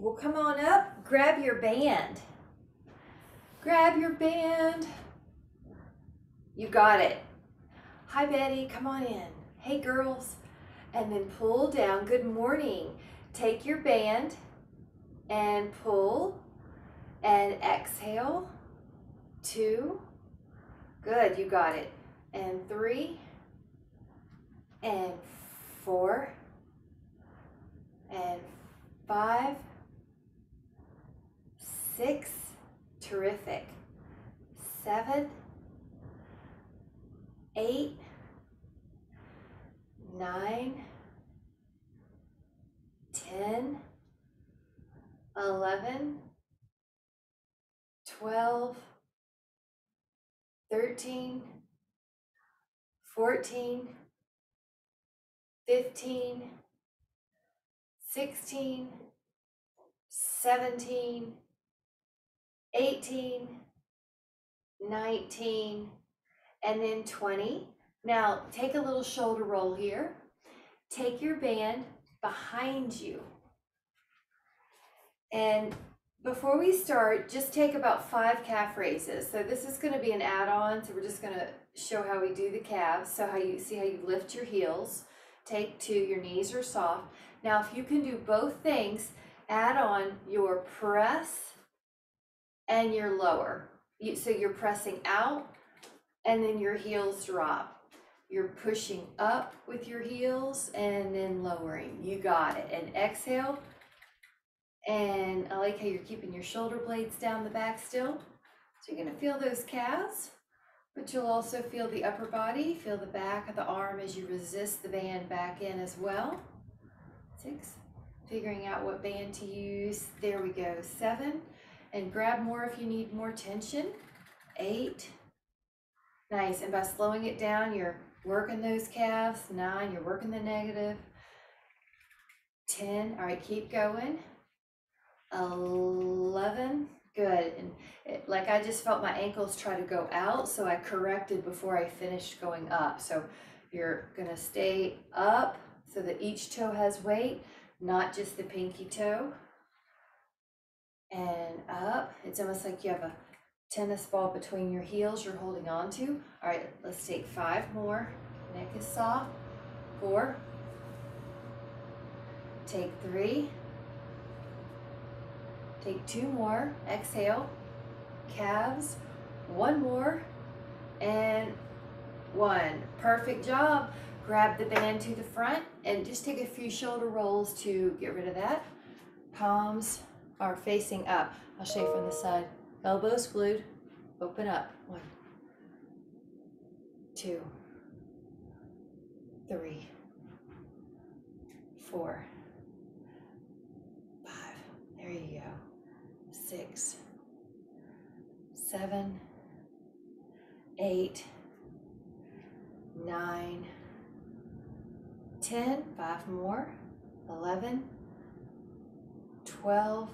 Well, come on up, grab your band. Grab your band. You got it. Hi, Betty, come on in. Hey, girls. And then pull down. Good morning. Take your band and pull and exhale. Two. Good, you got it. And three and four and five, six, terrific, seven, eight, nine, ten, eleven, twelve, thirteen, fourteen, fifteen, sixteen, seventeen, eighteen, nineteen, and then twenty. Now, take a little shoulder roll here. Take your band behind you. And before we start, just take about five calf raises. So this is gonna be an add-on, so we're just gonna show how we do the calves. So how you, see how you lift your heels. Take two, your knees are soft. Now, if you can do both things, add on your press and you're lower. You, so you're pressing out and then your heels drop. You're pushing up with your heels and then lowering. You got it. And exhale. And I like how you're keeping your shoulder blades down the back still. So you're gonna feel those calves, but you'll also feel the upper body, feel the back of the arm as you resist the band back in as well. Six, figuring out what band to use. There we go. Seven, and grab more if you need more tension. Eight, nice. And by slowing it down, you're working those calves. Nine, you're working the negative. 10, all right, keep going. 11, good. And it, like I just felt my ankles try to go out, so I corrected before I finished going up. So you're gonna stay up so that each toe has weight, not just the pinky toe. And up, it's almost like you have a tennis ball between your heels you're holding on to. All right, let's take five more. Neck is soft. Four. Take three. Take two more. Exhale. Calves. One more. And one. Perfect job. Grab the band to the front and just take a few shoulder rolls to get rid of that. Palms are facing up. I'll show you from the side. Elbows glued. Open up. One, two, three, four, five. There you go. Six, seven, eight, nine, ten. Five more. Eleven, twelve,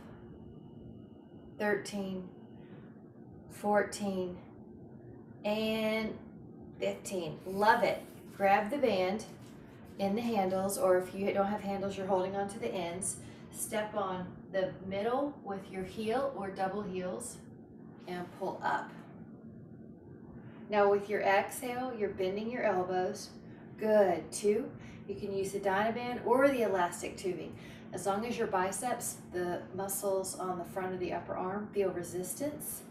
thirteen, fourteen, and fifteen. Love it. Grab the band in the handles, or if you don't have handles, you're holding on to the ends. Step on the middle with your heel or double heels and pull up. Now with your exhale, you're bending your elbows. Good, two. You can use the Dynaband or the elastic tubing. As long as your biceps, the muscles on the front of the upper arm feel resistance.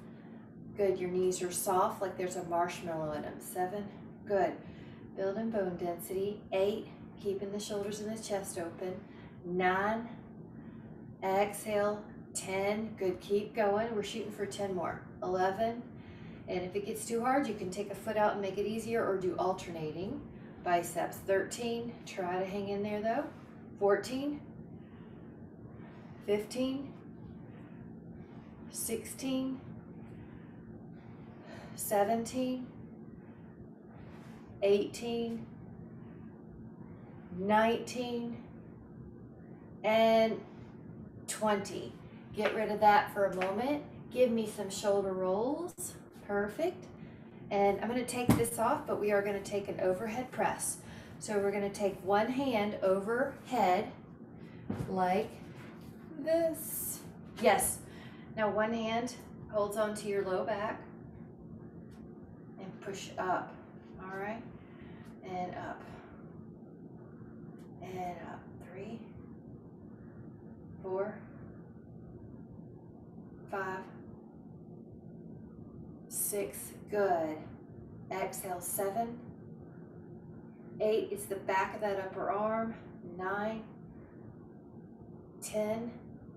Good, your knees are soft like there's a marshmallow in them. Seven, good. Building bone density. Eight, keeping the shoulders and the chest open. Nine, exhale. 10, good, keep going. We're shooting for 10 more. 11, and if it gets too hard, you can take a foot out and make it easier or do alternating. Biceps. 13, try to hang in there though. 14, 15, 16, 17, 18, 19, and 20. Get rid of that for a moment. Give me some shoulder rolls. Perfect. And I'm going to take this off, but we are going to take an overhead press. So we're going to take one hand overhead like this. Yes. Now one hand holds onto your low back and push up. All right. And up. And up. Three, four, five, six. Good. Exhale. Seven, eight is the back of that upper arm. Nine, ten.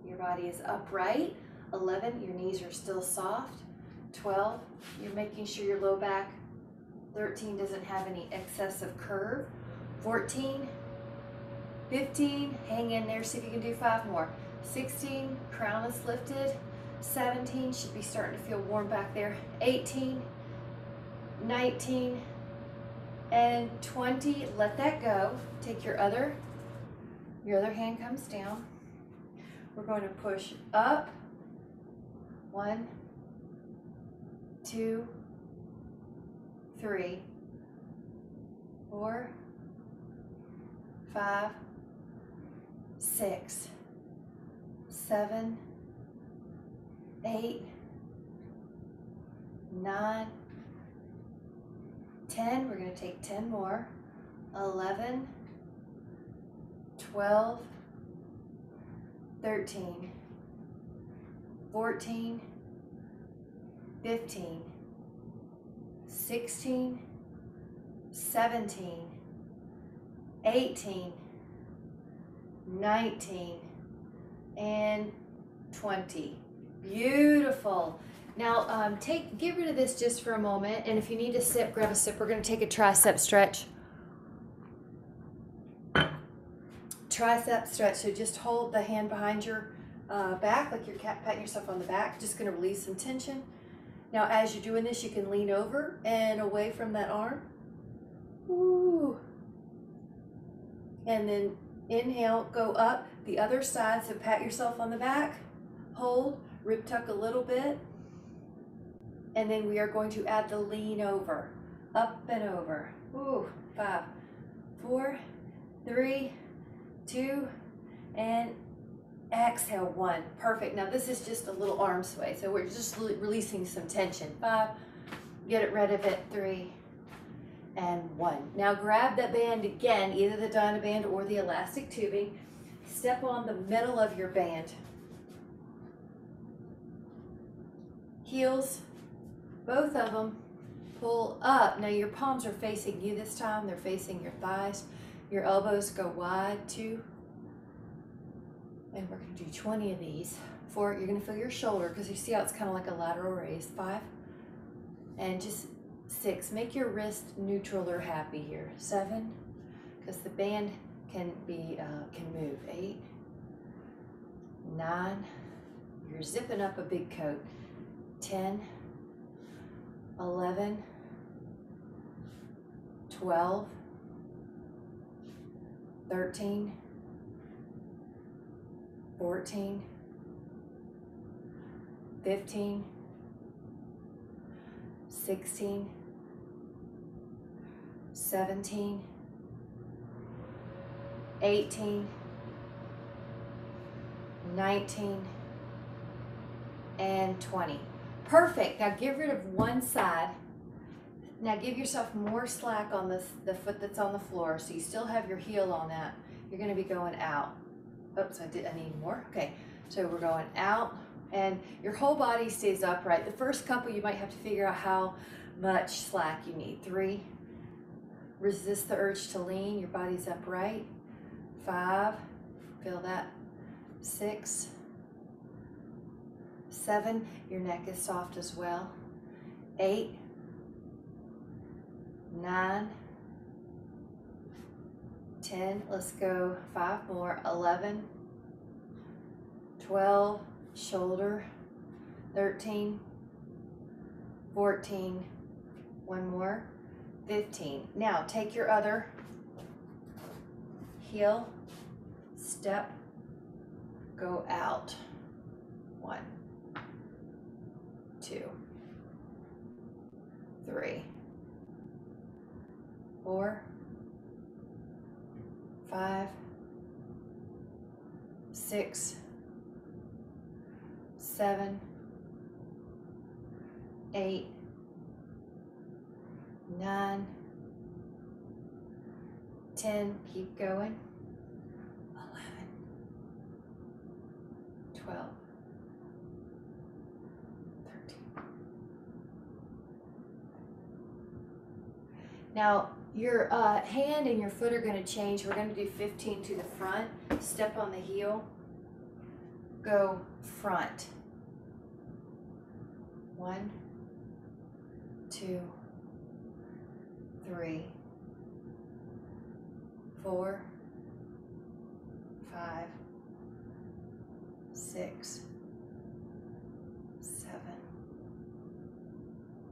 Your body is upright. 11, your knees are still soft. 12, you're making sure your low back. 13 doesn't have any excessive curve. 14, 15, hang in there, see if you can do five more. 16, crown is lifted. 17, should be starting to feel warm back there. 18, 19, and 20, let that go. Take your other, your other hand comes down. We're going to push up. One, two, three, four, five, six, seven, eight, nine, ten. We're going to take 10 more. 11, 12, 13, 14, 15, 16, 17, 18, 19, and 20. Beautiful. Now, um, take get rid of this just for a moment, and if you need a sip, grab a sip. We're going to take a tricep stretch. Tricep stretch. So just hold the hand behind your uh, back, like you're patting yourself on the back. Just gonna release some tension. Now, as you're doing this, you can lean over and away from that arm. Ooh. And then inhale, go up the other side. So pat yourself on the back, hold, rib tuck a little bit. And then we are going to add the lean over, up and over. Ooh, five, four, three, two, and exhale, one. Perfect. Now this is just a little arm sway, so we're just releasing some tension. Five, get it rid of it, three, and one. Now grab that band again, either the Dynaband or the elastic tubing. Step on the middle of your band. Heels, both of them, pull up. Now your palms are facing you this time, they're facing your thighs. Your elbows go wide, two. And we're gonna do 20 of these. Four, you're gonna feel your shoulder because you see how it's kind of like a lateral raise. Five, and just six. Make your wrist neutral or happy here. Seven, because the band can be, uh, can move. Eight, nine, you're zipping up a big coat. 10, 11, 12, 13, 14, 15, 16, 17, 18, 19, and 20. Perfect. Now get rid of one side now give yourself more slack on this, the foot that's on the floor, so you still have your heel on that. You're gonna be going out. Oops, I did, I need more. Okay, so we're going out and your whole body stays upright. The first couple, you might have to figure out how much slack you need. Three, resist the urge to lean, your body's upright. Five, feel that. Six, seven, your neck is soft as well. Eight, nine, 10, let's go five more, 11, 12, shoulder, 13, 14, one more, 15. Now take your other heel, step, go out, one, two, three, four, five, six, seven, eight, nine, ten, keep going, eleven, twelve, thirteen. Now, your uh, hand and your foot are going to change. We're going to do 15 to the front. Step on the heel. Go front. One, two, three, four, five, six, seven,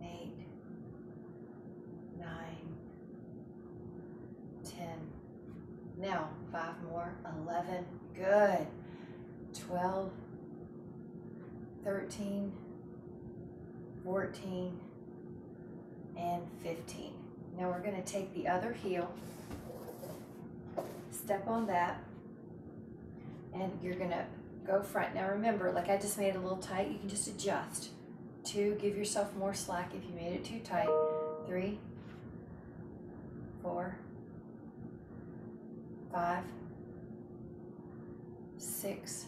eight, nine, ten. Now, five more, eleven, good. Twelve, thirteen, fourteen, and fifteen. Now we're gonna take the other heel, step on that, and you're gonna go front. Now remember, like I just made it a little tight, you can just adjust. Two, give yourself more slack if you made it too tight. Three, four, five, six,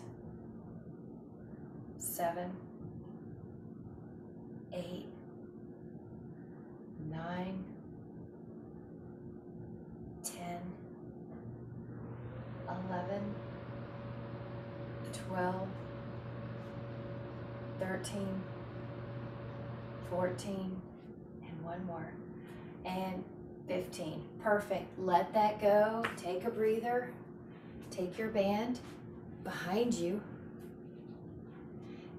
seven, eight, nine, ten, eleven, twelve, thirteen, fourteen, and one more, and fifteen. Perfect. Let that go. Take a breather. Take your band behind you.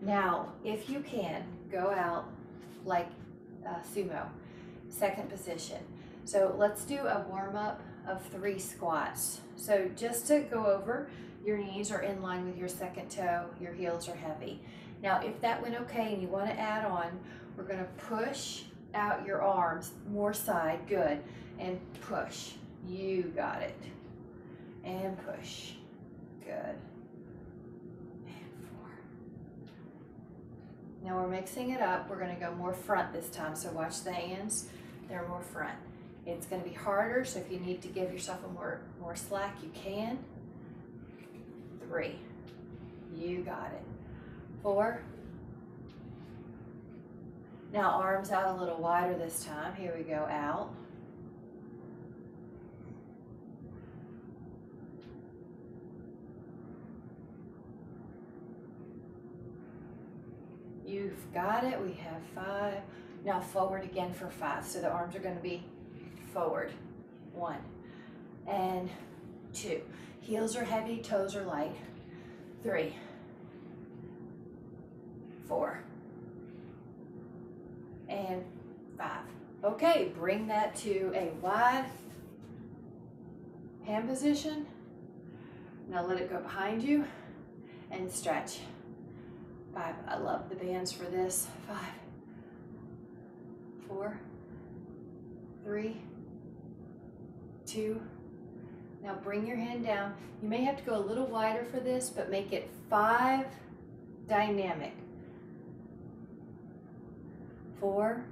Now, if you can, go out like uh, sumo, second position. So let's do a warm up of three squats. So just to go over, your knees are in line with your second toe, your heels are heavy. Now, if that went okay and you want to add on, we're going to push out your arms, more side, good, and push. You got it. And push. Good. And four. Now we're mixing it up. We're going to go more front this time. So watch the hands. They're more front. It's going to be harder, so if you need to give yourself a more, more slack, you can. Three. You got it. Four. Now arms out a little wider this time. Here we go, out. You've got it. We have five. Now forward again for five. So the arms are going to be forward. One and two. Heels are heavy, toes are light. Three, four, and five. Okay, bring that to a wide hand position. Now let it go behind you and stretch. Five. I love the bands for this. Five, four, three, two. Now bring your hand down. You may have to go a little wider for this, but make it five dynamic. Four,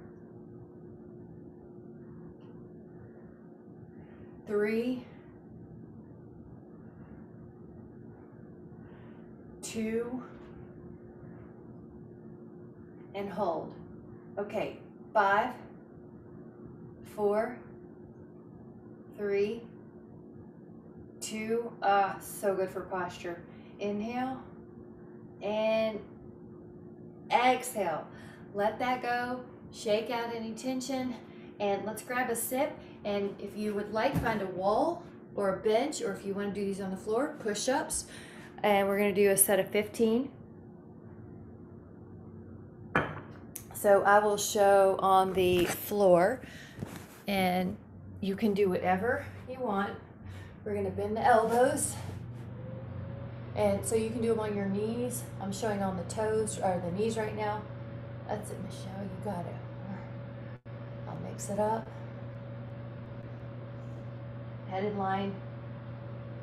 three, two, and hold. Okay, five, four, three, two. Ah, so good for posture. Inhale and exhale. Let that go. Shake out any tension. And let's grab a sip. And if you would like, find a wall or a bench, or if you want to do these on the floor, push ups. And we're going to do a set of 15. So I will show on the floor, and you can do whatever you want. We're gonna bend the elbows. And so you can do them on your knees. I'm showing on the toes or the knees right now. That's it, Michelle, you got it. I'll mix it up. Head in line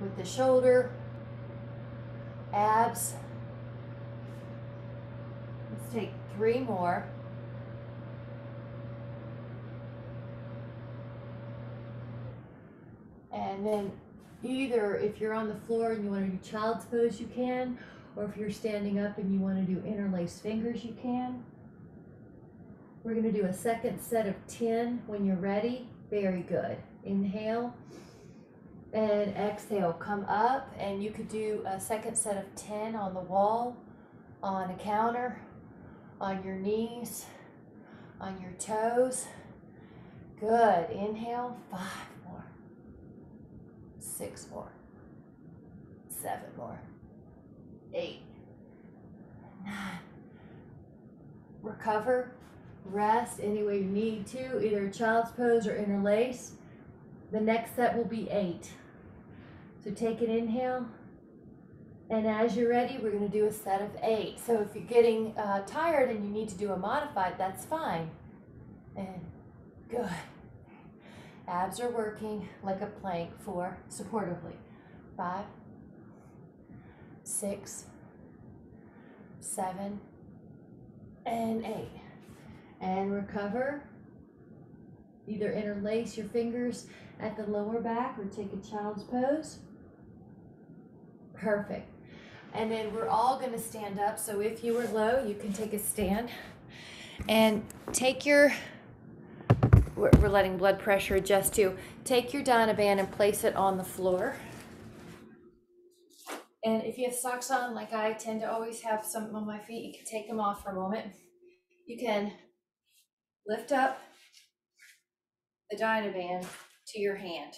with the shoulder, abs, Let's take three more. And then either if you're on the floor and you want to do child's pose, you can, or if you're standing up and you want to do interlaced fingers, you can. We're going to do a second set of 10 when you're ready. Very good. Inhale and exhale. Come up and you could do a second set of 10 on the wall, on a counter, on your knees, on your toes. Good. Inhale. Five more. Six more. Seven more. Eight. Nine. Recover rest any way you need to, either child's pose or interlace. The next set will be eight. So take an inhale. And as you're ready, we're going to do a set of eight. So if you're getting uh, tired and you need to do a modified, that's fine. And good. Abs are working like a plank for supportively. Five, six, seven, and eight and recover. Either interlace your fingers at the lower back or take a child's pose. Perfect. And then we're all going to stand up. So if you were low, you can take a stand and take your, we're letting blood pressure adjust too. Take your Dynaband and place it on the floor. And if you have socks on, like I tend to always have some on my feet, you can take them off for a moment. You can lift up the Dynaband to your hand.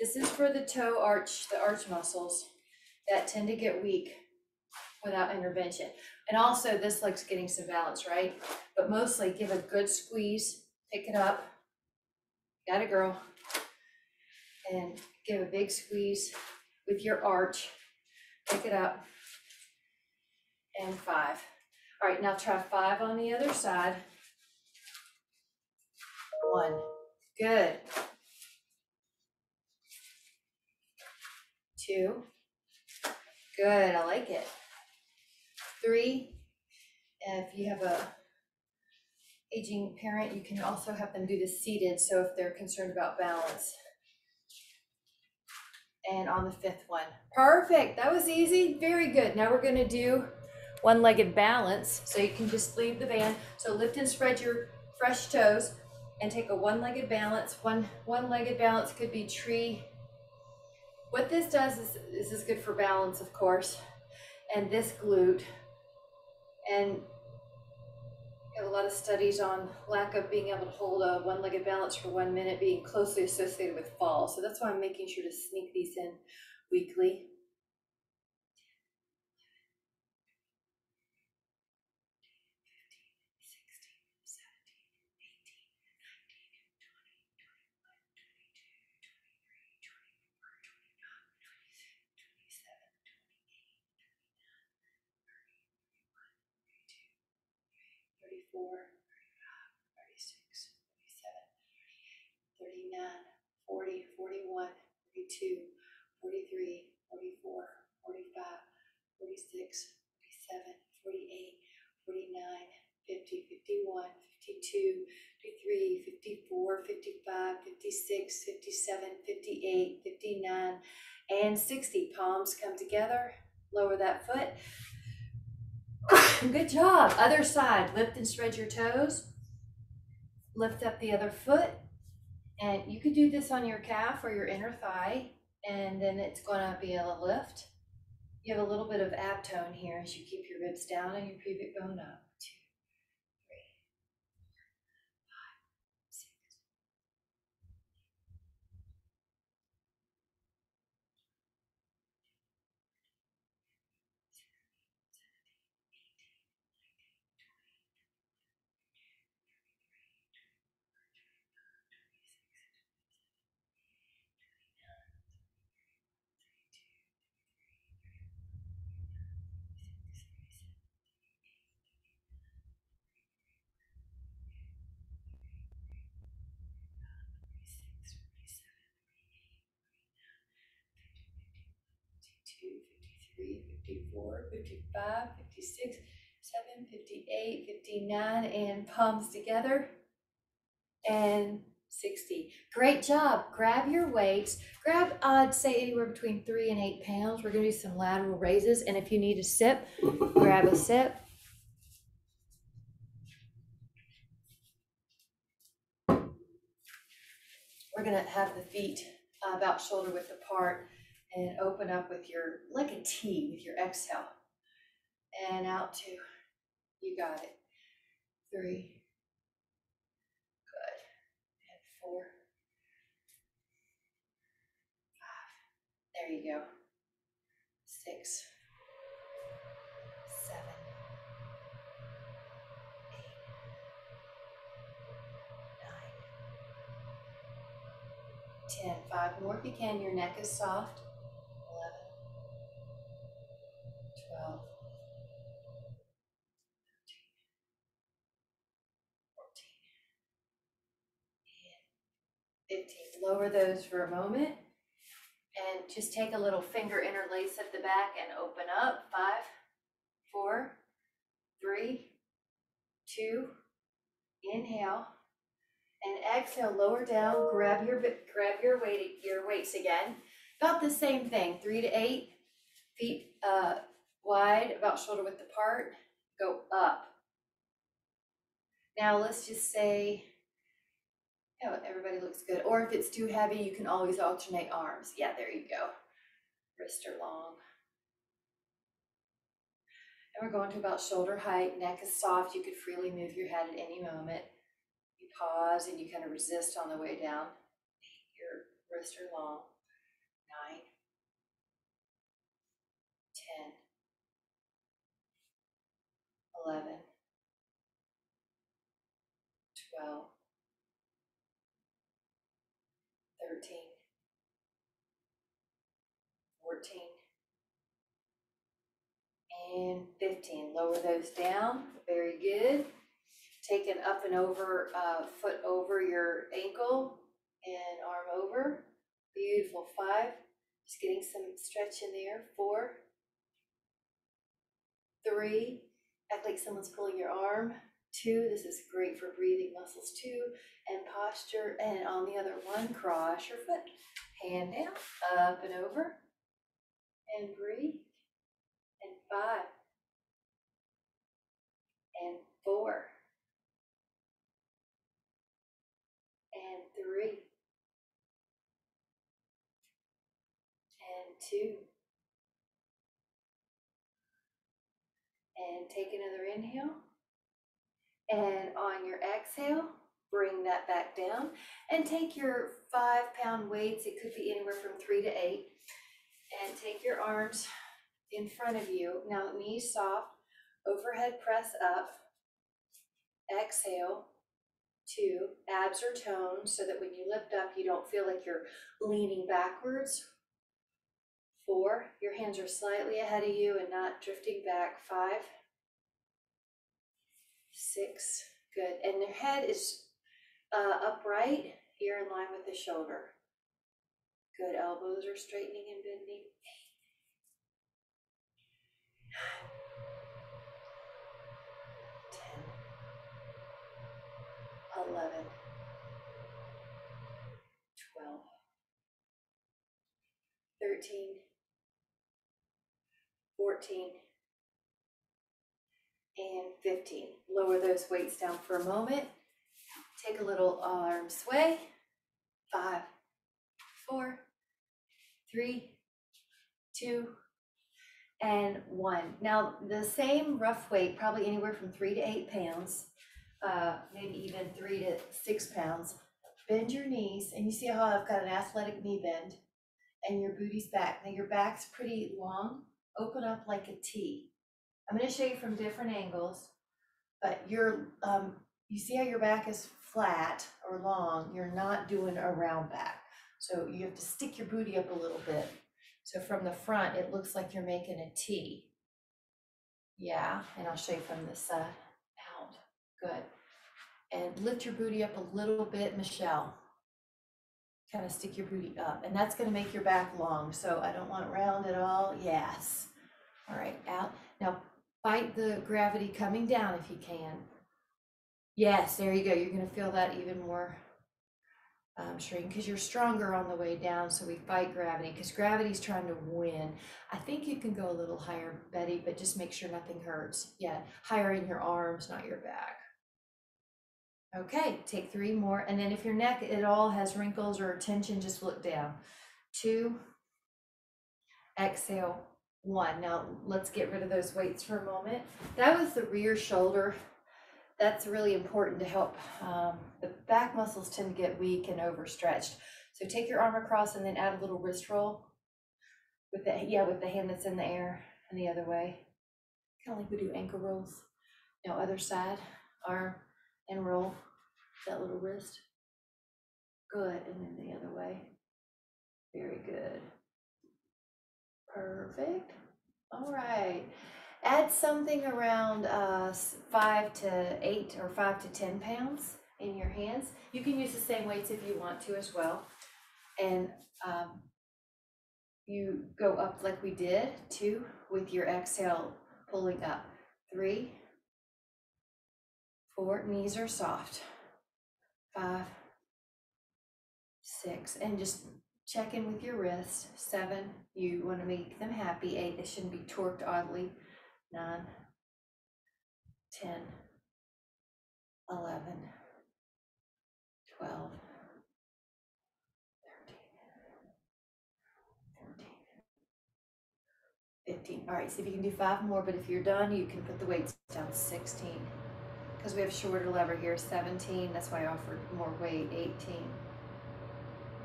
This is for the toe arch, the arch muscles that tend to get weak without intervention. And also this leg's getting some balance, right? But mostly give a good squeeze, pick it up. Got a girl. And give a big squeeze with your arch. Pick it up. And five. All right, now try five on the other side. One. Good. Two. Good. I like it. Three. If you have a aging parent, you can also have them do this seated. So if they're concerned about balance. And on the fifth one. Perfect. That was easy. Very good. Now we're to do one-legged balance. So you can just leave the band. So lift and spread your fresh toes and take a one-legged balance. One one-legged balance could be tree. What this does is this is good for balance, of course, and this glute. And have a lot of studies on lack of being able to hold a one-legged balance for one minute being closely associated with fall. So that's why I'm making sure to sneak these in weekly. Thirty-four, thirty-five, thirty-six, thirty-seven, thirty-eight, thirty-nine, forty, forty-one, forty-two, forty-three, forty-four, forty-five, forty-six, forty-seven, forty-eight, forty-nine, fifty, fifty-one, fifty-two, fifty-three, fifty-four, fifty-five, fifty-six, fifty-seven, fifty-eight, fifty-nine, and sixty. Palms come together. Lower that foot. Good job. Other side. Lift and spread your toes. Lift up the other foot. And you could do this on your calf or your inner thigh. And then it's going to be a lift. You have a little bit of ab tone here as you keep your ribs down and your pubic bone up. Fifty-four, fifty-five, fifty-six, 57, 58, 59, and palms together. And 60. Great job. Grab your weights. Grab, I'd say anywhere between three and eight pounds. We're going to do some lateral raises. And if you need a sip, grab a sip. We're going to have the feet uh, about shoulder width apart and open up with your, like a T with your exhale. And out two. You got it. Three. Good. And four. Five. There you go. Six. Seven. Ten. Five more if you can. Your neck is soft. 12, 13, 14, 15. Lower those for a moment. And just take a little finger interlace at the back and open up. Five, four, three, two, inhale. And exhale, lower down, grab your grab your weight your weights again. About the same thing, three to eight feet, uh, wide, about shoulder width apart, go up. Now let's just say, yeah, everybody looks good. Or if it's too heavy, you can always alternate arms. Yeah, there you go. Wrists are long. And we're going to about shoulder height. Neck is soft. You could freely move your head at any moment. You pause and you kind of resist on the way down. Your wrists are long. 11, 12, 13, 14, and 15. Lower those down. Very good. Take an up and over uh, foot over your ankle and arm over. Beautiful. Five. Just getting some stretch in there. Four, three, Act like someone's pulling your arm. Two. This is great for breathing muscles too. And posture. And on the other one, cross your foot. Hand down, up and over. And breathe. And five. And four. And three. And two. And take another inhale. And on your exhale, bring that back down and take your five pound weights, it could be anywhere from three to eight, and take your arms in front of you. Now, knees soft, overhead press up. Exhale, two, abs are toned so that when you lift up, you don't feel like you're leaning backwards. Four, your hands are slightly ahead of you and not drifting back. Five, six, good. And your head is uh, upright, here in line with the shoulder. Good, elbows are straightening and bending. Ten. Eleven. Twelve. Thirteen. Fourteen. And fifteen. Lower those weights down for a moment. Take a little arm sway. Five, four, three, two, and one. Now, the same rough weight, probably anywhere from three to eight pounds, uh, maybe even three to six pounds. Bend your knees, and you see how I've got an athletic knee bend, and your booty's back. Now, your back's pretty long. Open up like a T. I'm going to show you from different angles, but you're, um, you see how your back is flat or long, you're not doing a round back. So you have to stick your booty up a little bit. So from the front, it looks like you're making a T. Yeah, and I'll show you from this side out. Good. And lift your booty up a little bit, Michelle. Kind of stick your booty up, and that's gonna make your back long. So I don't want round at all. Yes. All right, out. Now fight the gravity coming down if you can. Yes, there you go. You're going to feel that even more um, shrink because you're stronger on the way down. So we fight gravity because gravity's trying to win. I think you can go a little higher, Betty, but just make sure nothing hurts. Yeah, higher in your arms, not your back. Okay, take three more. And then if your neck at all has wrinkles or tension, just look down. Two, exhale, one. Now let's get rid of those weights for a moment. That was the rear shoulder. That's really important to help. Um, the back muscles tend to get weak and overstretched. So take your arm across and then add a little wrist roll with the yeah with the hand that's in the air and the other way. Kind of like we do ankle rolls. Now other side, arm and roll that little wrist. Good, and then the other way. Very good. Perfect. All right. Add something around uh, five to eight or five to 10 pounds in your hands. You can use the same weights if you want to as well. And um, you go up like we did, two, with your exhale pulling up. Three, four, knees are soft. Five, six, and just check in with your wrist. Seven, you want to make them happy. Eight, they shouldn't be torqued oddly. Nine, ten, eleven, twelve, thirteen, fourteen, fifteen. All right, see if you can do five more, but if you're done, you can put the weights down. Sixteen, because we have a shorter lever here. Seventeen, that's why I offered more weight. Eighteen,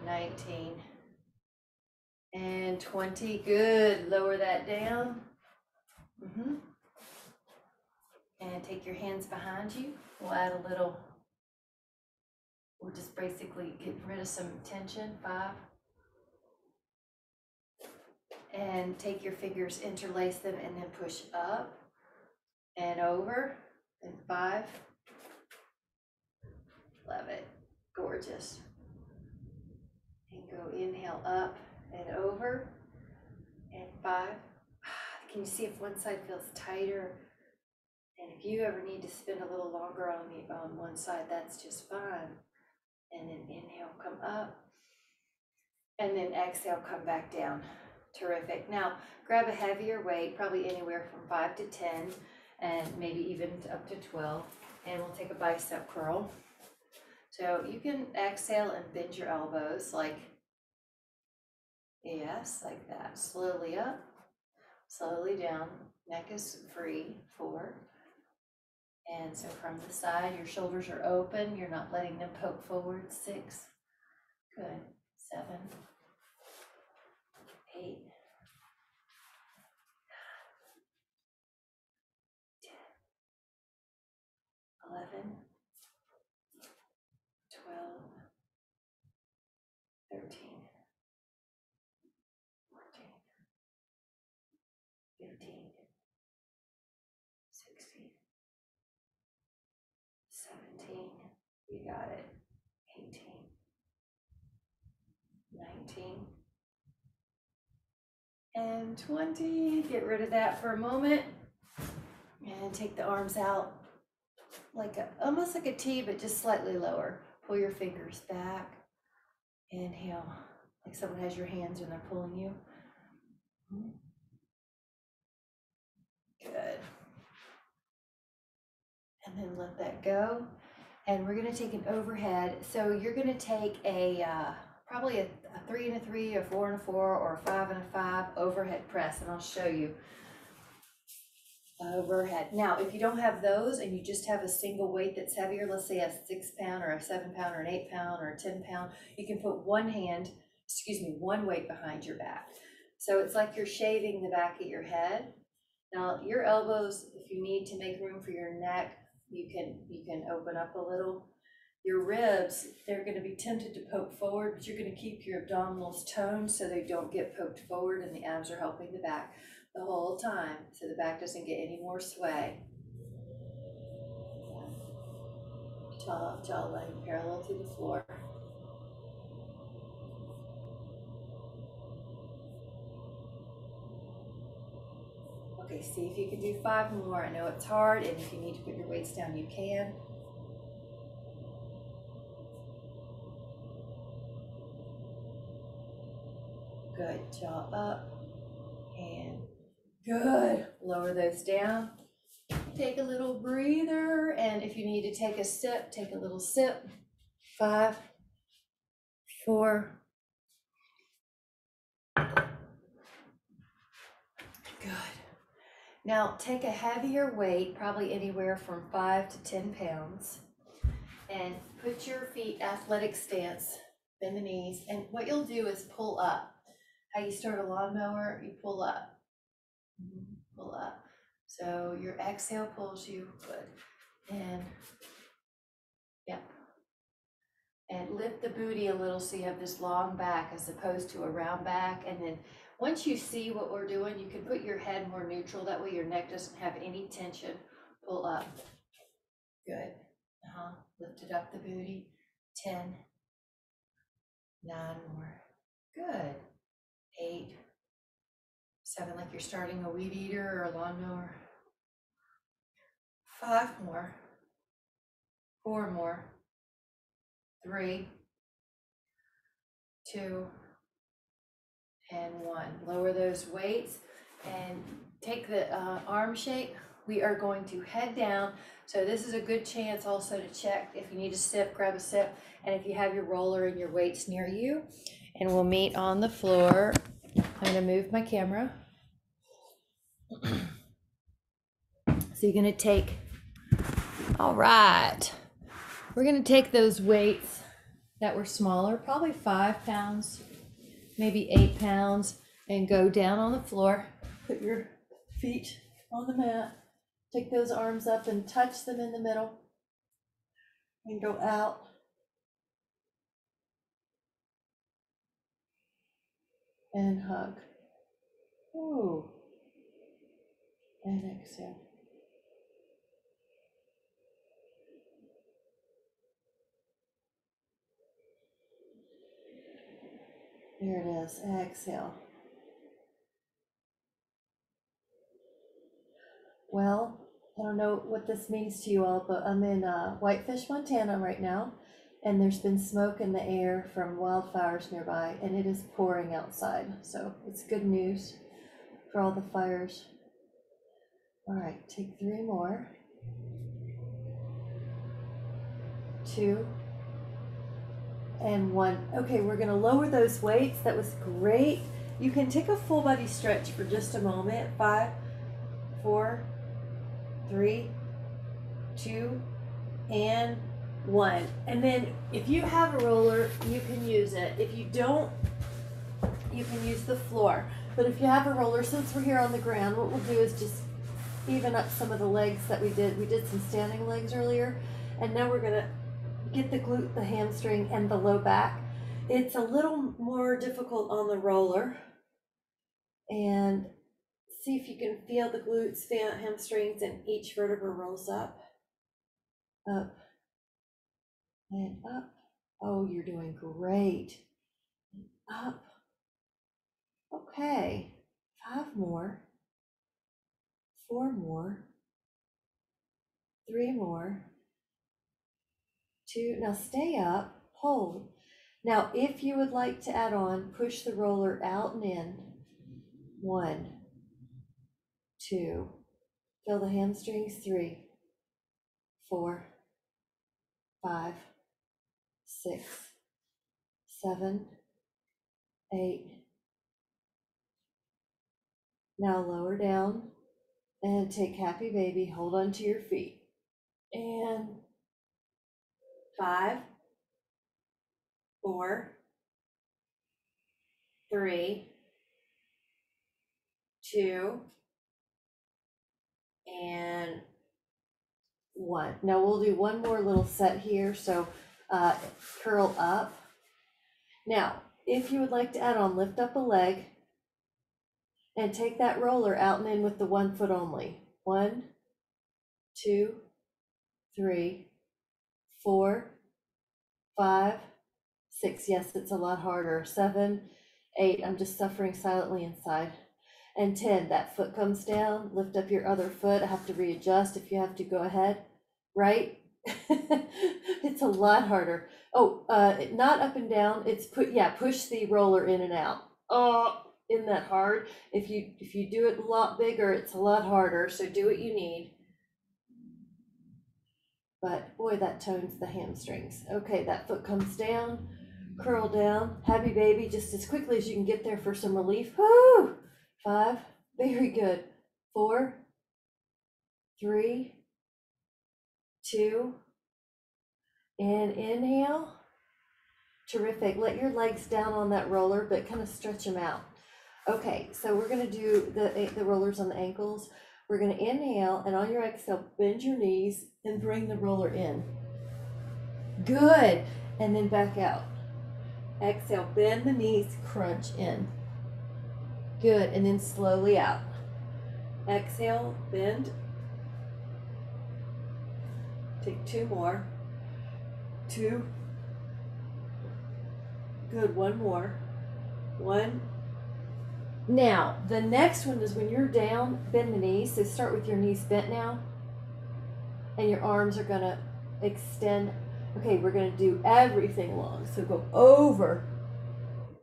nineteen. And 20, good. Lower that down. hmm And take your hands behind you. We'll add a little, we'll just basically get rid of some tension. Five. And take your fingers, interlace them, and then push up and over. And five. Love it. Gorgeous. And go inhale up and over and five. Can you see if one side feels tighter? And if you ever need to spend a little longer on the on one side, that's just fine. And then inhale, come up. And then exhale, come back down. Terrific. Now grab a heavier weight, probably anywhere from five to 10, and maybe even up to 12. And we'll take a bicep curl. So you can exhale and bend your elbows like Yes, like that. Slowly up, slowly down. Neck is free. Four. And so from the side, your shoulders are open. You're not letting them poke forward. Six. Good. Seven. Eight. Ten. Eleven. Twelve. Thirteen. 15, 16, 17, you got it, 18, 19, and 20. Get rid of that for a moment and take the arms out like a, almost like a T, but just slightly lower. Pull your fingers back. Inhale, like someone has your hands and they're pulling you. Good. And then let that go. And we're gonna take an overhead. So you're gonna take a, uh, probably a, a three and a three, a four and a four, or a five and a five overhead press, and I'll show you. Overhead. Now, if you don't have those and you just have a single weight that's heavier, let's say a six pound or a seven pound or an eight pound or a 10 pound, you can put one hand, excuse me, one weight behind your back. So it's like you're shaving the back of your head now, your elbows, if you need to make room for your neck, you can, you can open up a little. Your ribs, they're gonna be tempted to poke forward, but you're gonna keep your abdominals toned so they don't get poked forward and the abs are helping the back the whole time, so the back doesn't get any more sway. Jaw, jaw line parallel to the floor. Okay, see if you can do five more. I know it's hard, and if you need to put your weights down, you can. Good, jaw up, and good. Lower those down. Take a little breather, and if you need to take a sip, take a little sip. Five, four. Good. Now take a heavier weight, probably anywhere from five to 10 pounds, and put your feet athletic stance, bend the knees. And what you'll do is pull up. How you start a lawnmower, you pull up. Pull up. So your exhale pulls you, good. And yeah. And lift the booty a little so you have this long back as opposed to a round back. And then once you see what we're doing, you can put your head more neutral. That way your neck doesn't have any tension. Pull up. Good. Uh-huh. Lifted up the booty. Ten. Nine more. Good. Eight. Seven, like you're starting a weed eater or a lawnmower. Five more. Four more. Three. Two. And one. Lower those weights and take the uh, arm shake. We are going to head down. So this is a good chance also to check if you need a sip, grab a sip. And if you have your roller and your weights near you. And we'll meet on the floor. I'm gonna move my camera. So you're gonna take, all right. We're gonna take those weights that were smaller, probably five pounds, maybe eight pounds, and go down on the floor. Put your feet on the mat. Take those arms up and touch them in the middle. And go out. And hug. Ooh. And exhale. There it is. Exhale. Well, I don't know what this means to you all, but I'm in uh, Whitefish, Montana right now, and there's been smoke in the air from wildfires nearby, and it is pouring outside. So it's good news for all the fires. All right, take three more. Two. And one. Okay, we're gonna lower those weights. That was great. You can take a full body stretch for just a moment. Five, four, three, two, and one. And then if you have a roller, you can use it. If you don't, you can use the floor. But if you have a roller, since we're here on the ground, what we'll do is just even up some of the legs that we did. We did some standing legs earlier, and now we're gonna get the glute, the hamstring, and the low back. It's a little more difficult on the roller. And see if you can feel the glutes, hamstrings, and each vertebra rolls up, up, and up. Oh, you're doing great. Up. Okay, five more, four more, three more, two. Now stay up, hold. Now, if you would like to add on, push the roller out and in. One, two. Feel the hamstrings. Three, four, five, six, seven, eight. Now lower down and take happy baby. Hold on to your feet. And five, four, three, two, and one. Now we'll do one more little set here. So uh, curl up. Now, if you would like to add on, lift up a leg and take that roller out and in with the one foot only. One, two, three, four, five, six. Yes, it's a lot harder. Seven, eight. I'm just suffering silently inside. And ten, that foot comes down, lift up your other foot, I have to readjust if you have to go ahead, right? It's a lot harder. Oh, uh, not up and down, it's put, yeah, push the roller in and out. Oh, isn't that hard? If you, if you do it a lot bigger, it's a lot harder, so do what you need. But boy, that tones the hamstrings. Okay, that foot comes down, curl down, happy baby, just as quickly as you can get there for some relief. Woo! Five, very good. Four, three, two, and inhale. Terrific. Let your legs down on that roller, but kind of stretch them out. Okay, so we're gonna do the, eh, the rollers on the ankles. We're gonna inhale and on your exhale, bend your knees and bring the roller in. Good. And then back out. Exhale, bend the knees, crunch in. Good. And then slowly out. Exhale, bend. Take two more. Two. Good. One more. One. Now, the next one is when you're down, bend the knees. So start with your knees bent now. And your arms are going to extend. Okay, we're going to do everything long. So go over.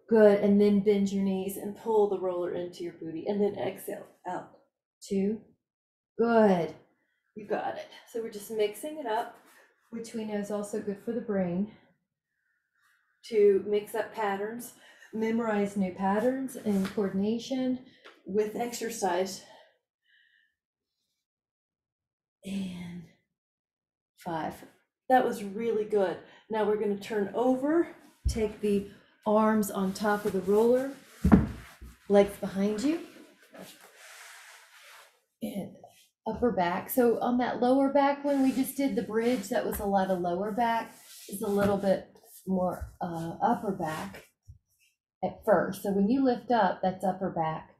Good. And then bend your knees and pull the roller into your booty. And then exhale out. Two. Good. You got it. So we're just mixing it up, which we know is also good for the brain to mix up patterns, memorize new patterns and coordination with exercise. And five. That was really good. Now we're going to turn over, take the arms on top of the roller, legs behind you, and upper back. So on that lower back, when we just did the bridge, that was a lot of lower back. Is a little bit more uh, upper back at first. So when you lift up, that's upper back,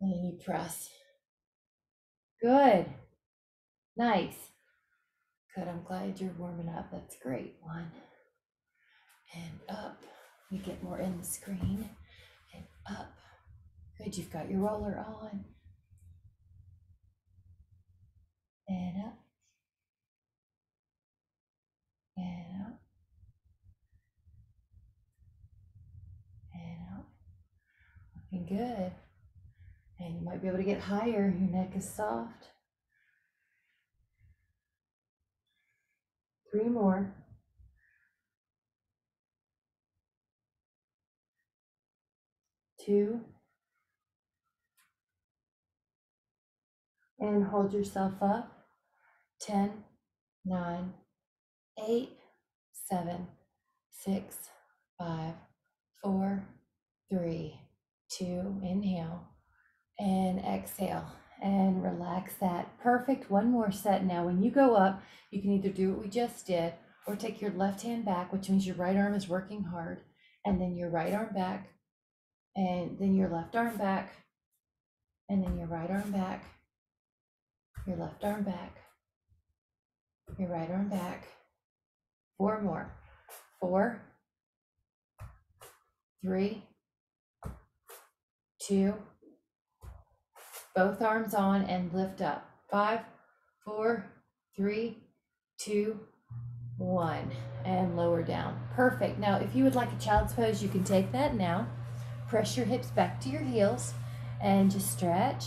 and then you press. Good. Nice. Good. I'm glad you're warming up. That's great. One and up. We get more in the screen and up. Good. You've got your roller on. And up. And up. And up. Looking good. And you might be able to get higher. Your neck is soft. Three more. Two. And hold yourself up. Ten, nine, eight, seven, six, five, four, three, two. Inhale and exhale and relax that. Perfect. One more set now. When you go up, you can either do what we just did or take your left hand back, which means your right arm is working hard, and then your right arm back, and then your left arm back, and then your right arm back, your left arm back, your right arm back. Four more. Four, three, two, both arms on and lift up. Five, four, three, two, one, and lower down. Perfect. Now, if you would like a child's pose, you can take that now. Press your hips back to your heels and just stretch.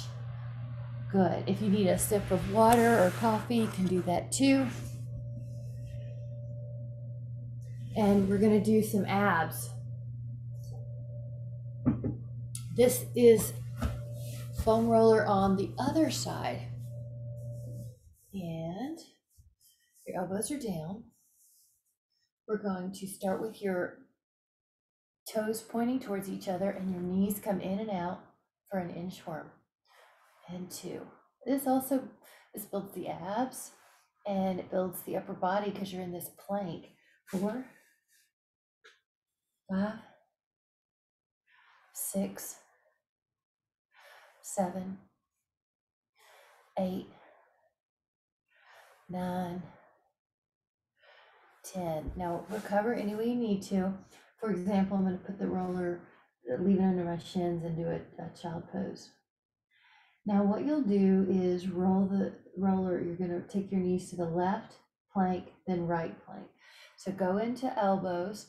Good. If you need a sip of water or coffee, you can do that too. And we're going to do some abs. This is foam roller on the other side. And your elbows are down. We're going to start with your toes pointing towards each other and your knees come in and out for an inchworm. And two. This also this builds the abs and it builds the upper body because you're in this plank. Four, five, six, seven, eight, nine, ten. Now recover any way you need to. For example, I'm going to put the roller, leave it under my shins and do a, a child pose. Now what you'll do is roll the roller, you're gonna take your knees to the left plank, then right plank. So go into elbows,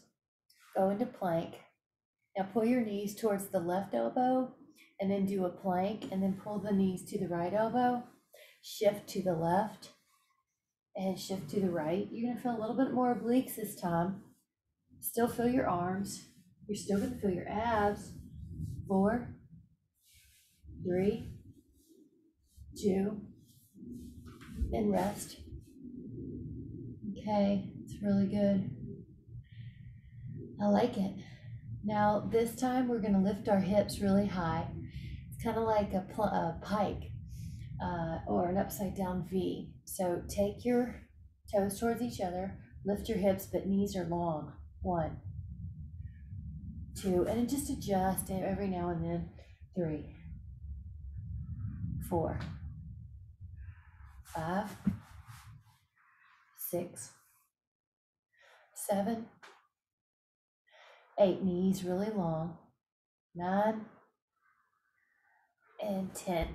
go into plank. Now pull your knees towards the left elbow and then do a plank and then pull the knees to the right elbow. Shift to the left and shift to the right. You're gonna feel a little bit more obliques this time. Still feel your arms. You're still gonna feel your abs. Four, three, two, and rest. Okay, it's really good. I like it. Now, this time we're going to lift our hips really high. It's kind of like a, pl- a pike uh, or an upside down V. So take your toes towards each other, lift your hips, but knees are long. One, two, and just adjust every now and then. Three, four, five, six, seven, eight. Knees really long. Nine and ten.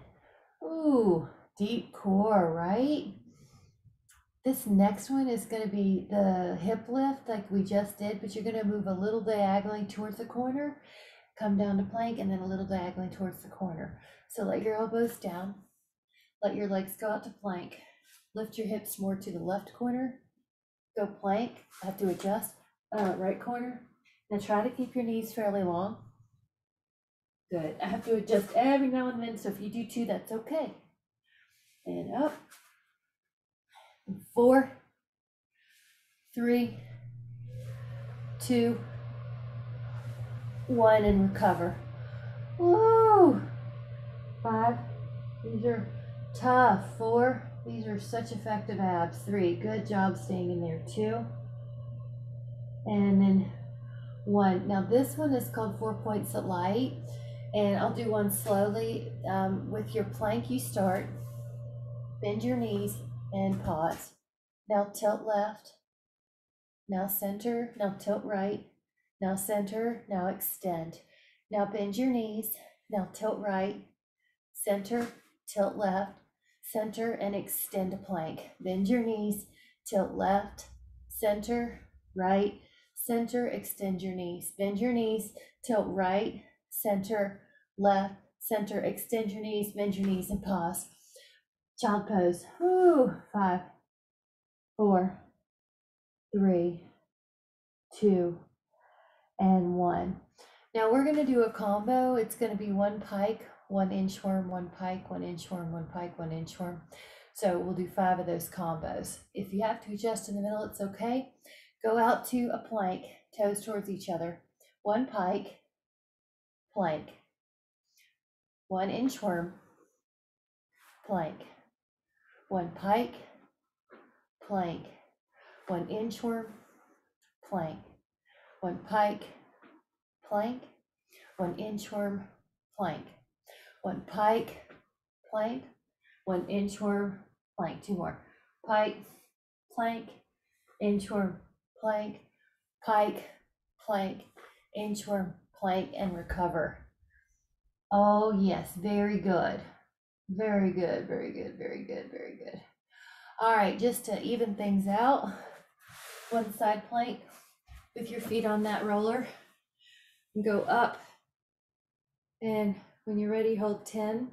Ooh, deep core, right? This next one is going to be the hip lift like we just did, but you're going to move a little diagonally towards the corner, come down to plank, and then a little diagonally towards the corner. So let your elbows down, let your legs go out to plank, lift your hips more to the left corner, go plank, I have to adjust, uh, right corner. Now try to keep your knees fairly long. Good. I have to adjust every now and then, so if you do two, that's okay. And up. And four, three, two, one, and recover. Woo! Five. These are tough. Four. These are such effective abs. Three. Good job staying in there. Two. And then one. Now this one is called four points of light. And I'll do one slowly. Um, with your plank, you start. Bend your knees and pause. Now tilt left. Now center. Now tilt right. Now center. Now extend. Now bend your knees. Now tilt right. Center. Tilt left. Center and extend plank. Bend your knees. Tilt left. Center. Right. Center. Extend your knees. Bend your knees. Tilt right. Center. Left. Center. Extend your knees. Bend your knees and pause. Child pose. Woo. Five, four, three, two, and one. Now we're going to do a combo. It's going to be one pike, one inchworm, one pike, one inchworm, one pike, one inchworm. So we'll do five of those combos. If you have to adjust in the middle, it's okay. Go out to a plank, toes towards each other. One pike, plank. One inchworm, plank one pike, plank, one inchworm, plank, one pike, plank, one inchworm, plank, one pike, plank, one inchworm, plank, two more, pike, plank, inchworm, plank, pike, plank, inchworm, plank, and recover. Oh, yes, very good. Very good, very good, very good, very good. All right, just to even things out, one side plank with your feet on that roller. Go up. And when you're ready, hold 10,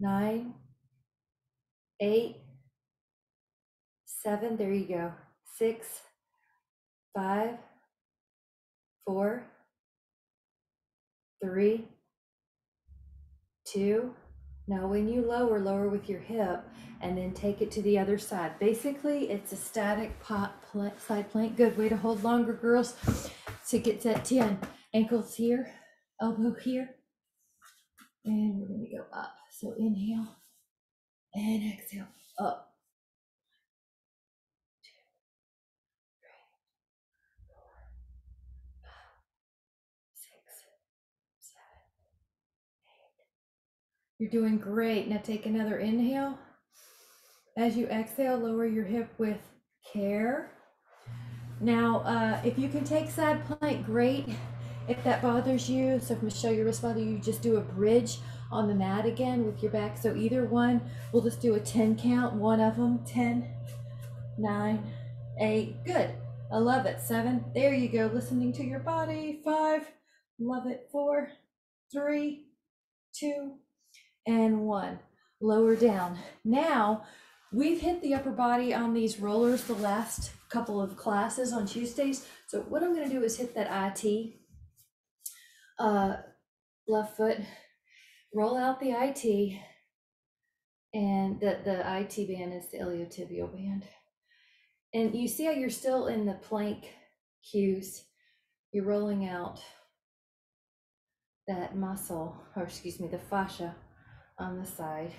9, 8, 7, there you go, 6, 5, 4, 3, two. Now, when you lower, lower with your hip and then take it to the other side. Basically, it's a static pot pl side plank. Good way to hold longer, girls. To get to 10. Ankles here, elbow here. And we're going to go up. So inhale and exhale. Up. You're doing great. Now take another inhale. As you exhale, lower your hip with care. Now, uh, if you can take side plank, great. If that bothers you, so if Michelle, your wrist bother you, just do a bridge on the mat again with your back. So either one, we'll just do a 10 count, one of them, 10, 9, 8. Good. I love it. 7. There you go. Listening to your body. 5. Love it. 4, 3, 2, and 1. Lower down. Now, we've hit the upper body on these rollers the last couple of classes on Tuesdays. So what I'm to do is hit that IT uh, left foot, roll out the IT, and the, the IT band is the iliotibial band. And you see how you're still in the plank cues, you're rolling out that muscle, or excuse me, the fascia on the side.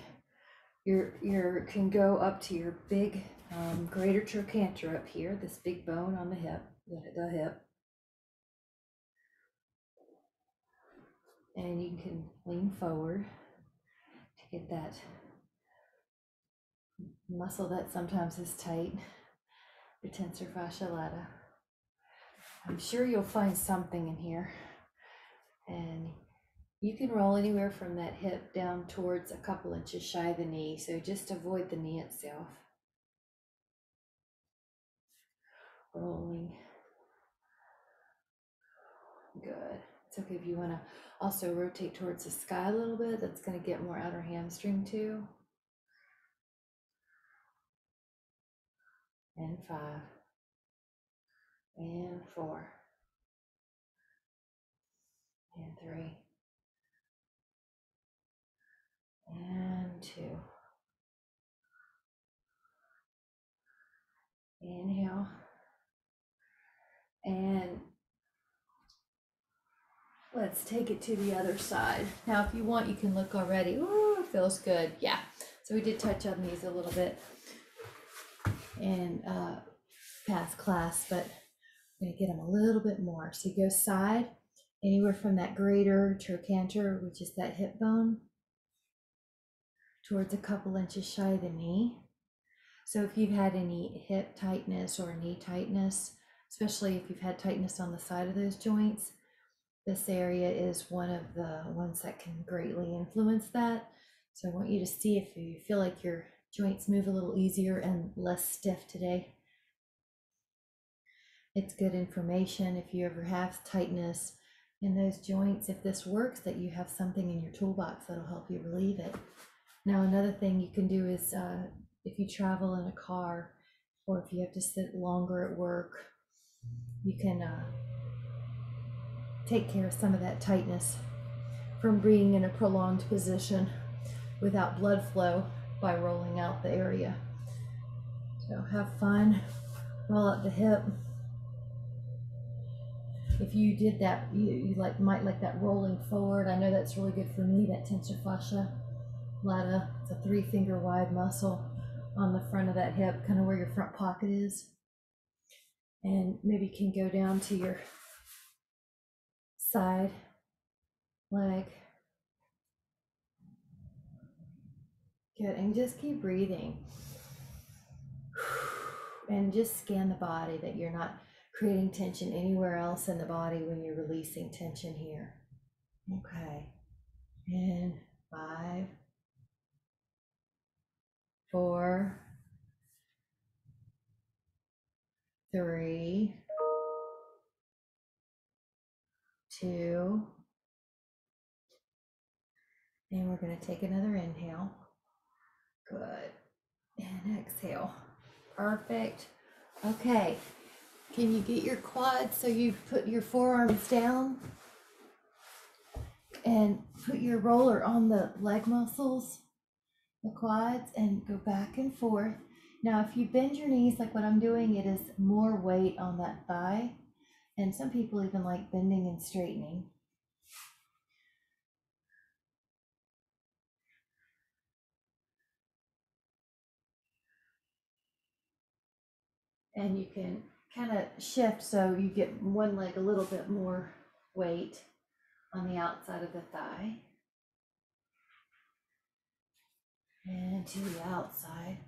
Your, your can go up to your big um, greater trochanter up here, this big bone on the hip, the, the hip. And you can lean forward to get that muscle that sometimes is tight, the tensor fascia lata. I'm sure you'll find something in here. And you can roll anywhere from that hip down towards a couple inches shy of the knee. So just avoid the knee itself. Rolling. Good. It's okay if you want to also rotate towards the sky a little bit. That's going to get more outer hamstring too. And five. And four. And three. And two. Inhale. And let's take it to the other side. Now, if you want, you can look already. Ooh, feels good. Yeah. So we did touch on these a little bit in uh, past class, but I'm going to get them a little bit more. So you go side, anywhere from that greater trochanter, which is that hip bone, towards a couple inches shy of the knee. So if you've had any hip tightness or knee tightness, especially if you've had tightness on the side of those joints, this area is one of the ones that can greatly influence that. So I want you to see if you feel like your joints move a little easier and less stiff today. It's good information if you ever have tightness in those joints. If this works, that you have something in your toolbox that'll help you relieve it. Now, another thing you can do is uh, if you travel in a car or if you have to sit longer at work, you can uh, take care of some of that tightness from being in a prolonged position without blood flow by rolling out the area. So have fun, roll out the hip. If you did that, you, you like might like that rolling forward. I know that's really good for me, that tensor fascia lata. It's a three finger wide muscle on the front of that hip, kind of where your front pocket is. And maybe can go down to your side leg. Good, and just keep breathing. And just scan the body that you're not creating tension anywhere else in the body when you're releasing tension here. Okay. And five, four, three, and we're going to take another inhale. Good. And exhale. Perfect. Okay. Can you get your quads so you put your forearms down and put your roller on the leg muscles, the quads, and go back and forth. Now, if you bend your knees like what I'm doing, it is more weight on that thigh. And some people even like bending and straightening. And you can kind of shift so you get one leg a little bit more weight on the outside of the thigh. And to the outside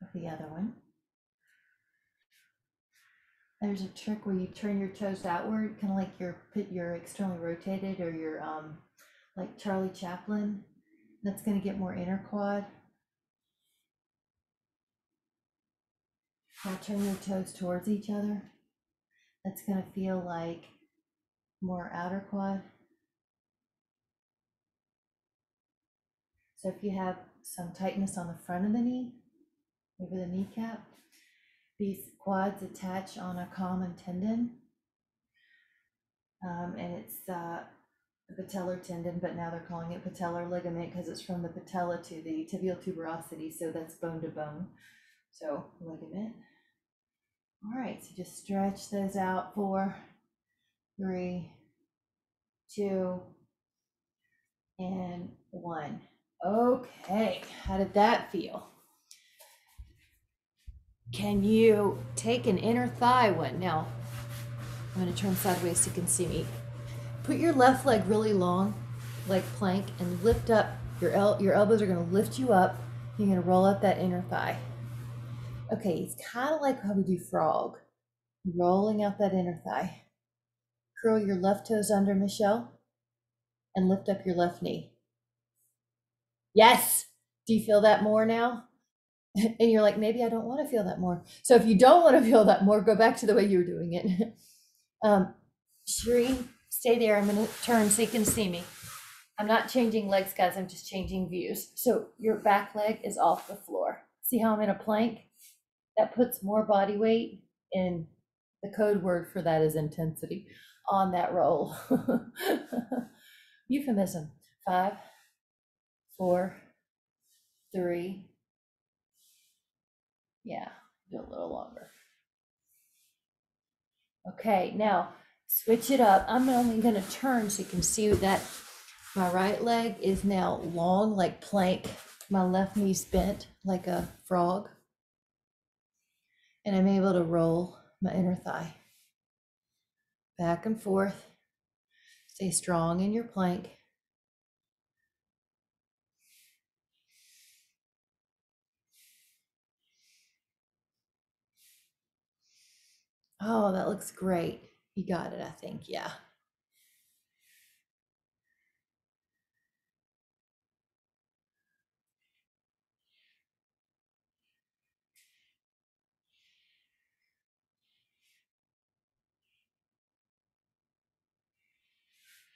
of the other one. there's a trick where you turn your toes outward, kind of like you're you're externally rotated or you're um like Charlie Chaplin. That's gonna get more inner quad. Now turn your toes towards each other. That's gonna feel like more outer quad. So if you have some tightness on the front of the knee, over the kneecap, these quads attach on a common tendon. Um, and it's uh, the patellar tendon, but now they're calling it patellar ligament because it's from the patella to the tibial tuberosity. So that's bone to bone. So ligament. All right, so just stretch those out. Four, three, two, and one. Okay, how did that feel? Can you take an inner thigh one? Now, I'm going to turn sideways so you can see me. Put your left leg really long, like plank, and lift up. Your, el- your elbows are going to lift you up. You're going to roll up that inner thigh. Okay, it's kind of like how we do frog. Rolling out that inner thigh. Curl your left toes under, Michelle, and lift up your left knee. Yes. Do you feel that more now? And you're like, maybe I don't want to feel that more. So if you don't want to feel that more, go back to the way you were doing it. um, Shireen, stay there. I'm going to turn so you can see me. I'm not changing legs, guys. I'm just changing views. So your back leg is off the floor. See how I'm in a plank? That puts more body weight in the code word for that is intensity on that roll. Euphemism. Five, four, three. Yeah, do a little longer. Okay, now switch it up. I'm only going to turn so you can see that my right leg is now long like plank. My left knee's bent like a frog. And I'm able to roll my inner thigh back and forth. Stay strong in your plank. Oh, that looks great. You got it, I think. Yeah.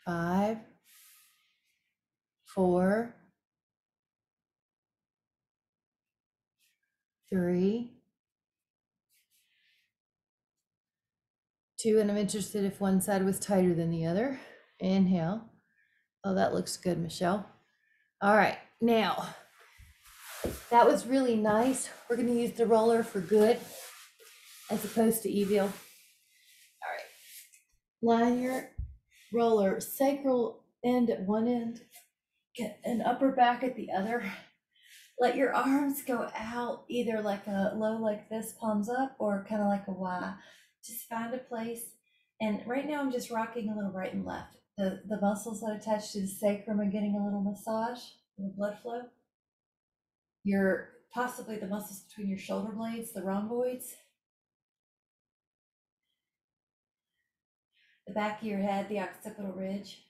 Five, four, three, two, and I'm interested if one side was tighter than the other. Inhale. Oh, that looks good, Michelle. All right, now that was really nice. We're going to use the roller for good as opposed to evil. All right, line your roller sacral end at one end, get an upper back at the other. Let your arms go out either like a low like this, palms up, or kind of like a Y. Just find a place. And right now I'm just rocking a little right and left. The, the muscles that attach to the sacrum are getting a little massage, a little blood flow. Your possibly the muscles between your shoulder blades, the rhomboids, the back of your head, the occipital ridge.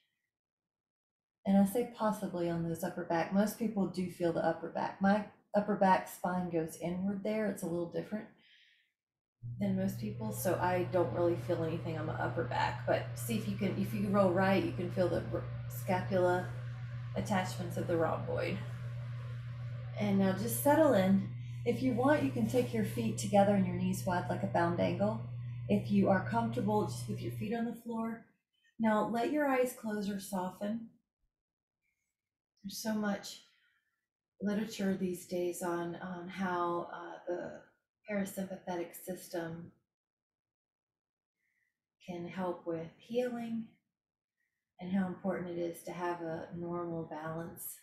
And I say possibly on those upper back. Most people do feel the upper back. My upper back spine goes inward there. It's a little different than most people. So I don't really feel anything on my upper back. But see if you can, if you roll right, you can feel the scapula attachments of the rhomboid. And now just settle in. If you want, you can take your feet together and your knees wide like a bound angle. If you are comfortable just with your feet on the floor, now let your eyes close or soften. There's so much literature these days on, on how uh, the parasympathetic system can help with healing and how important it is to have a normal balance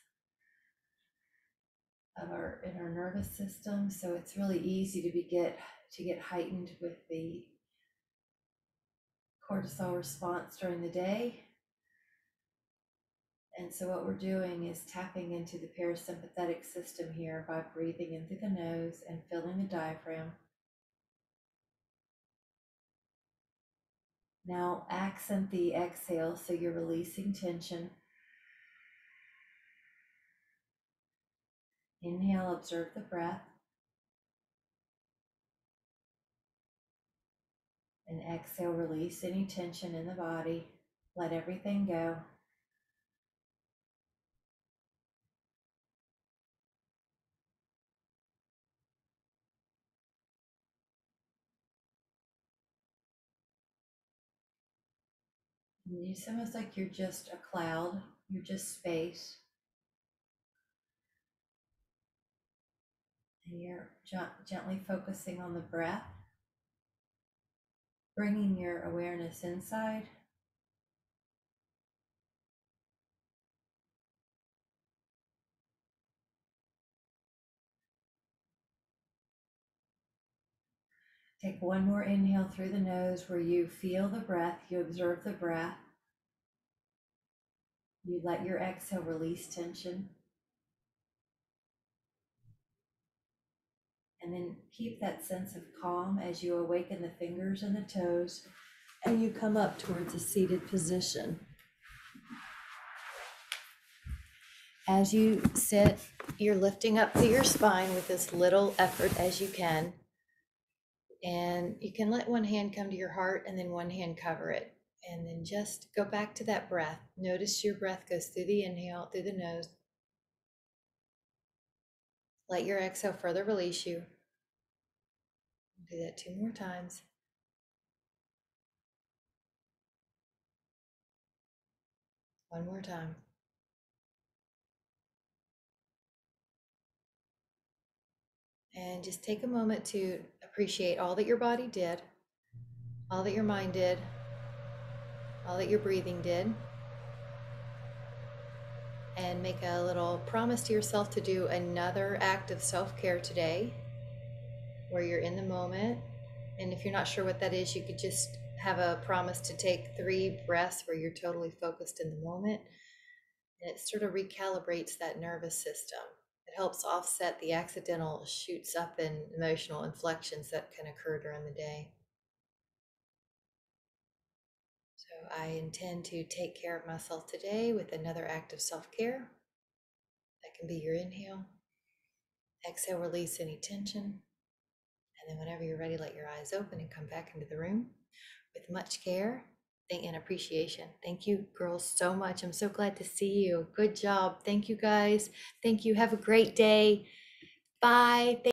of our in our nervous system so it's really easy to be get to get heightened with the cortisol response during the day and so what we're doing is tapping into the parasympathetic system here by breathing in through the nose and filling the diaphragm Now accent the exhale so you're releasing tension. Inhale, observe the breath. And exhale, release any tension in the body. Let everything go. It's almost like you're just a cloud, you're just space. And you're gently focusing on the breath, bringing your awareness inside. Take one more inhale through the nose where you feel the breath, you observe the breath. You let your exhale release tension. And then keep that sense of calm as you awaken the fingers and the toes And you come up towards a seated position. As you sit, you're lifting up through your spine with as little effort as you can. And you can let one hand come to your heart and then one hand cover it. And then just go back to that breath. Notice your breath goes through the inhale, through the nose. Let your exhale further release you. Do that two more times. One more time. And just take a moment to appreciate all that your body did, all that your mind did, all that your breathing did. And make a little promise to yourself to do another act of self care today where you're in the moment. And if you're not sure what that is, you could just have a promise to take three breaths where you're totally focused in the moment. And it sort of recalibrates that nervous system. It helps offset the accidental shoots up in emotional inflections that can occur during the day. So I intend to take care of myself today with another act of self care. That can be your inhale. Exhale, release any tension. And then whenever you're ready, let your eyes open and come back into the room with much care and appreciation. Thank you, girls, so much. I'm so glad to see you. Good job. Thank you, guys. Thank you. Have a great day. Bye. Thank-